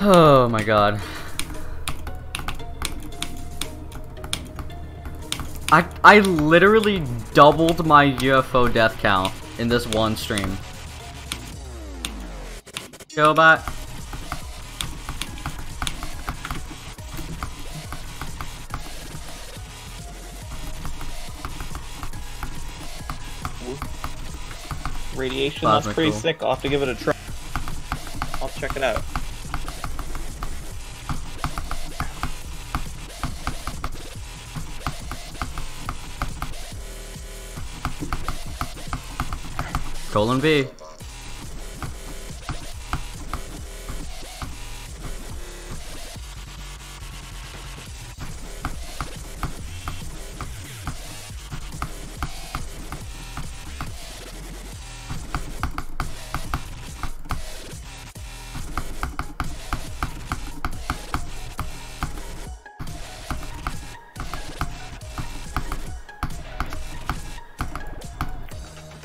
Oh my god. I I literally doubled my UFO death count in this one stream. Go back. Radiation, Plasma that's pretty sick. I'll have to give it a try. I'll check it out. Colon B.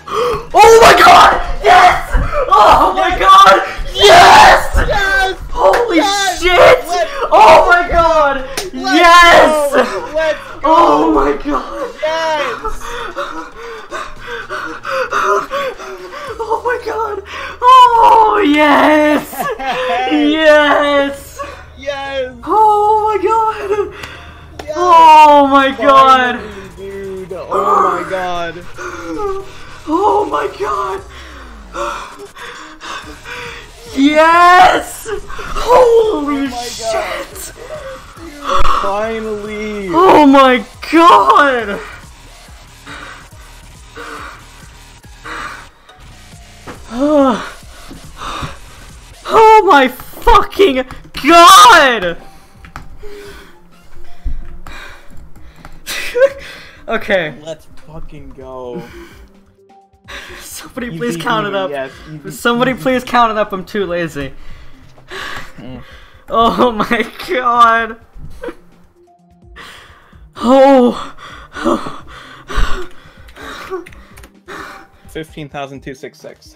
Oh my god! Yes! Oh my god! Yes! Yes! Holy Yes! shit! Let's Oh my god! Yes! go! Let's go! Oh my god! Yes! Oh my god! Oh yes! Yes! Yes! Oh my god! Yes! Oh my god! Oh my god! Oh my god! Yes! Holy Oh God. shit! Finally! Oh my god! Oh my fucking god! okay, Let's fucking go. somebody Easy, please count it up. Yes, easy. Somebody please count it up, I'm too lazy. Mm. Oh my god! Oh! Fifteen thousand two six six.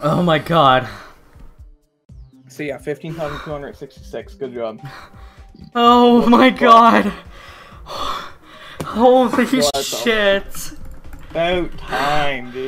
Oh my god. So yeah, fifteen thousand two hundred sixty-six. Good job. Oh my god! Holy shit! About time, dude.